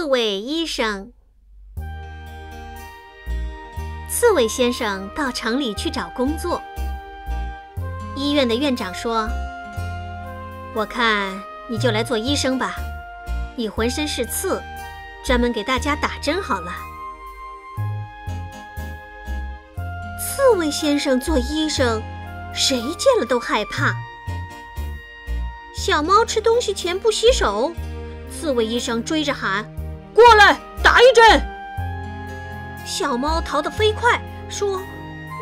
刺猬医生。刺猬先生到城里去找工作。医院的院长说：“我看你就来做医生吧，你浑身是刺，专门给大家打针好了。”刺猬先生做医生，谁见了都害怕。小猫吃东西前不洗手。刺猬医生追着喊：“过来，打一针！”小猫逃得飞快，说：“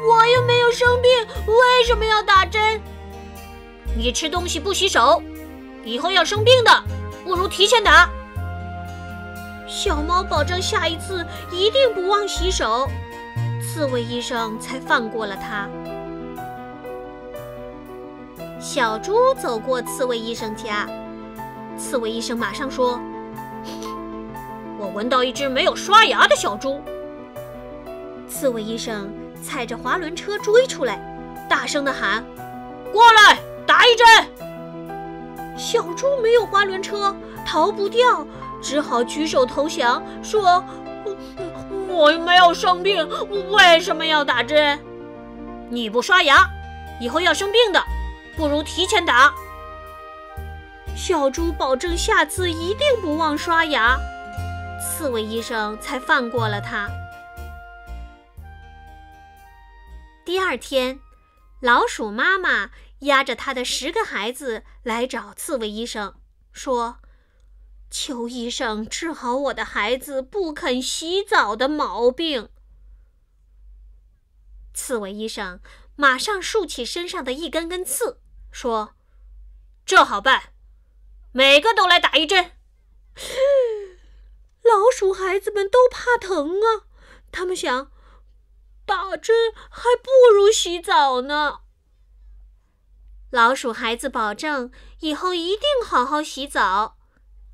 我又没有生病，为什么要打针？你吃东西不洗手，以后要生病的，不如提前打。”小猫保证下一次一定不忘洗手，刺猬医生才放过了它。小猪走过刺猬医生家。刺猬医生马上说：“我闻到一只没有刷牙的小猪。”刺猬医生踩着滑轮车追出来，大声地喊：“过来，打一针！”小猪没有滑轮车，逃不掉，只好举手投降，说：“我又没有生病，为什么要打针？你不刷牙，以后要生病的，不如提前打。”小猪保证下次一定不忘刷牙，刺猬医生才放过了他。第二天，老鼠妈妈押着她的十个孩子来找刺猬医生，说：“求医生治好我的孩子不肯洗澡的毛病。”刺猬医生马上竖起身上的一根根刺，说：“这好办。”每个都来打一针。老鼠孩子们都怕疼啊，他们想，打针还不如洗澡呢。老鼠孩子保证以后一定好好洗澡，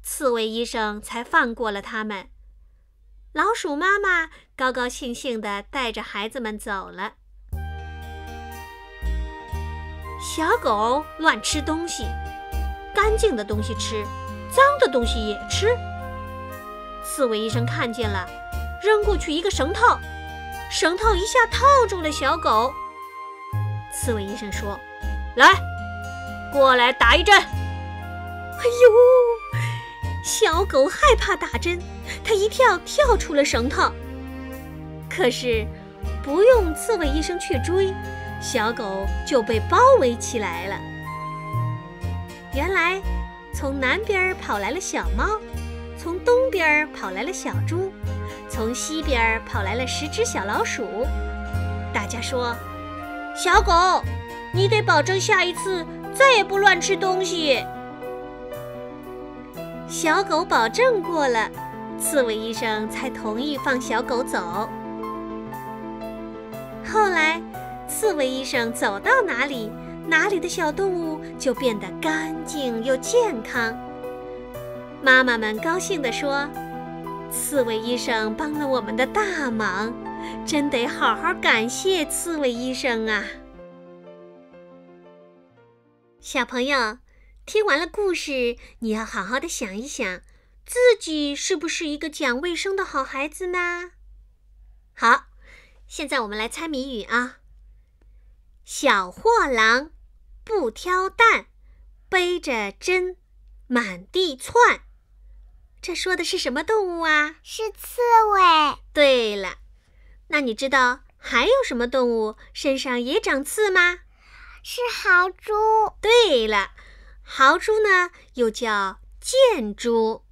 刺猬医生才放过了他们。老鼠妈妈高高兴兴地带着孩子们走了。小狗乱吃东西。干净的东西吃，脏的东西也吃。刺猬医生看见了，扔过去一个绳套，绳套一下套住了小狗。刺猬医生说：“来，过来打一针。”哎呦，小狗害怕打针，它一跳跳出了绳套。可是，不用刺猬医生去追，小狗就被包围起来了。原来，从南边跑来了小猫，从东边跑来了小猪，从西边跑来了十只小老鼠。大家说：“小狗，你得保证下一次再也不乱吃东西。”小狗保证过了，刺猬医生才同意放小狗走。后来，刺猬医生走到哪里？哪里的小动物就变得干净又健康。妈妈们高兴地说：“刺猬医生帮了我们的大忙，真得好好感谢刺猬医生啊！”小朋友，听完了故事，你要好好的想一想，自己是不是一个讲卫生的好孩子呢？好，现在我们来猜谜语啊。小货郎不挑担，背着针满地窜。这说的是什么动物啊？是刺猬。对了，那你知道还有什么动物身上也长刺吗？是豪猪。对了，豪猪呢又叫箭猪。